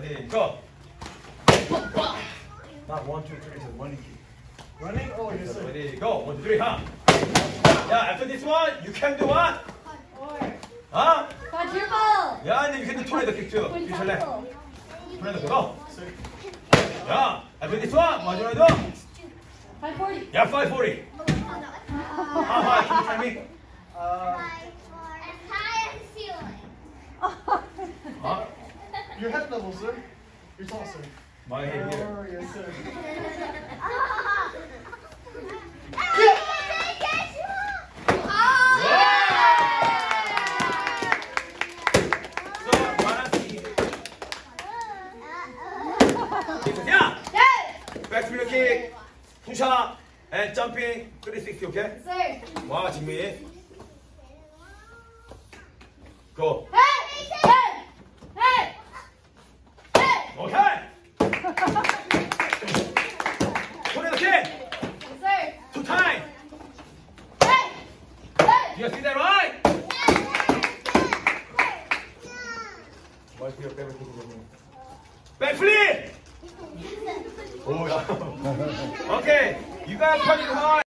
Ready, go. Not one, two, three, it's a running kick. Running? Oh, yes, sir. Ready, go. One, two, three, huh? Yeah, after this one, you can do what? Four. Huh? Quadruple. Yeah, and then you can do tornado kick too. You should let. Quadruple. Tornado, go. Sir. Yeah, after this one, what do I do? 540. Yeah, 540. Ah, How high? Can you tell me? Uh, Your head level, sir. Your tall, sir. My head, yeah. Oh, yes, sir. 푸샤 앤 점핑 360 오케이? 와 진미 고 You see that right? What's your favorite thing? Backflip! Oh, yeah. okay, you guys punch it hard.